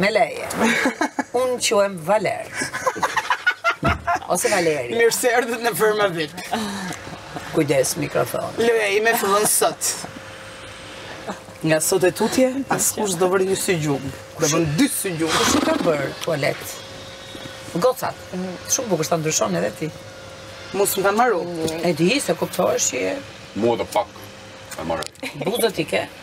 Me leje. Unë quhem Valer. Ose Valeri. Mirë se erdhët në Ferma VIP. Kujdes mikrofonin. Loja ime fillon sot. Nga sot e tutje, askush do bërë një sy gjumë. Do bërë dy sy gjumë. Kush i ka bërë tualet? Gocat. Shumë bukur sa ndryshon edhe ti. Mos më ka marrë. E di se kuptohesh që je. Mua dhe pak. E marrë. Buzët i ke?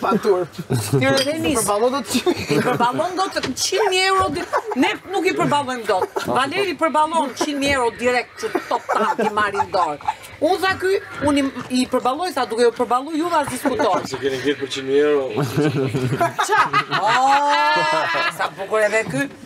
Pa turp. Ti Renis i përballon dot 100. Ti përballon dot 100 euro. Ne nuk i përballojmë dot. Valeri përballon 100 euro direkt që top ta t'i marrin në dorë. Unë tha ky, unë i përballoj sa duke ju përballu juve as diskutoj. Se keni gjetur për 100 euro. Ça? Sa bukur edhe ky.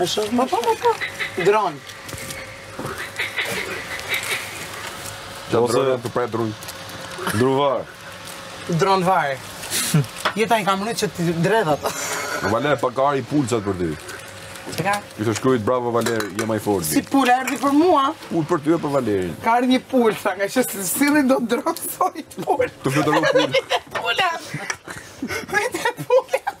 E shoh më po po po. Dron. Ça drone të prej druri? Druvar. Dronvar. Jeta i kam rrit që të dredhat. Valer, paska ardh një pulë për ty. Çka? Ti të shkrujt, bravo Valer, je ma i forti. Si pulë, erdhi për mua? Pulë për ty e për Valerin. Ka ardhur një pulë, sa nga që si si dhe do të dronë, sa i pulë. Të fëtëru pulë. Vete pulë, vete pulë.